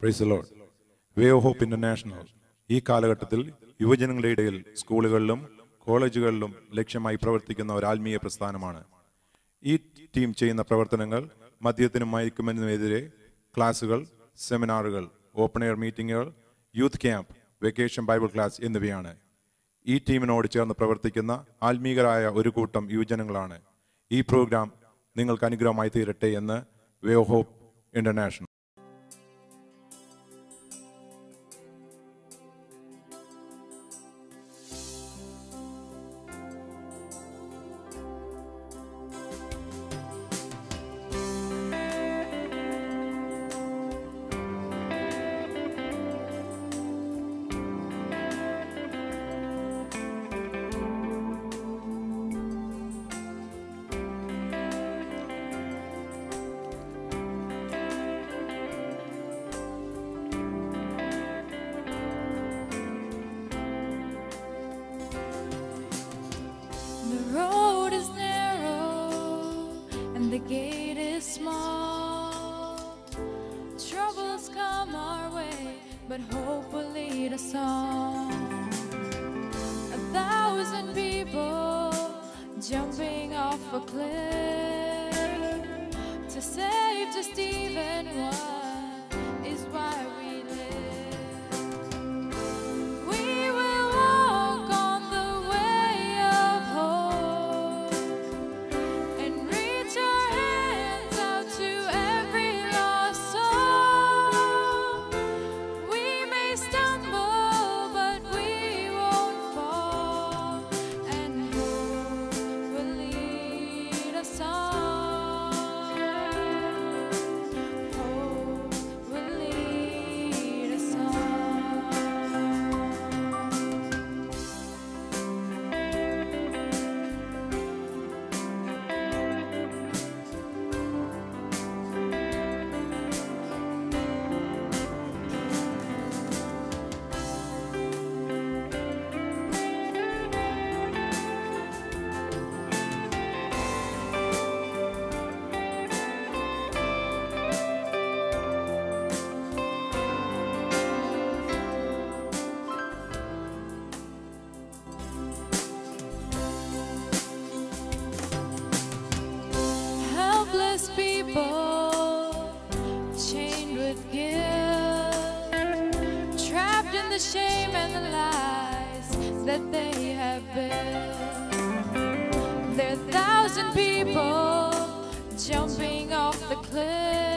Praise Lord Way of Hope International ഈ കാലഘട്ടത്തിൽ യുവജനങ്ങളുടെ ഇടയിൽ സ്കൂളുകളിലും കോളേജുകളിലും ലക്ഷ്യമായി പ്രവർത്തിക്കുന്ന ഒരു ആത്മീയ പ്രസ്ഥാനമാണ്. ഈ ടീം ചെയ്യുന്ന പ്രവർത്തനങ്ങൾ മദ്യത്തിനും മയക്കുമെന്നതിനെതിരെ ക്ലാസുകൾ സെമിനാറുകൾ open air മീറ്റിംഗുകൾ youth camp vacation Bible class എന്നിവയാണ്. ഈ ടീമിനോട് ചേർന്ന് പ്രവർത്തിക്കുന്ന ആത്മീകരായ ഒരു കൂട്ടം യുവജനങ്ങളാണ്. ഈ പ്രോഗ്രാം നിങ്ങൾക്ക് അനുഗ്രഹമായി തീരട്ടെ എന്ന് Way Hope International gate is small. Troubles come our way, but hope will lead us on. A thousand people jumping off a cliff to save just even one in the shame and the lies that they have built. There are a thousand people jumping off the cliff